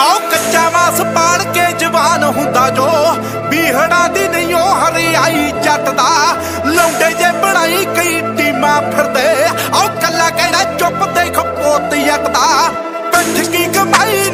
ਆਓ ਕੱਚਾ ਮਾਸ ਪਾੜ ਕੇ ਜਵਾਨ ਹੁੰਦਾ ਜੋ। ਬੀਹੜਾ ਦੀ ਨਹੀਂ ਉਹ ਹਰਿਆਈ ਜੱਟ ਦਾ ਲੌਂਡੇ ਜੇ ਬਣਾਈ ਕਈ ਟੀਮਾਂ ਫਿਰਦੇ। ਆਓ ਕੱਲਾ ਕਿਹੜਾ ਚੁੱਪ ਦੇਖ ਪੋਤੀ ਜੱਟ ਪਿੱਠ ਕੀ ਕਮਾਈ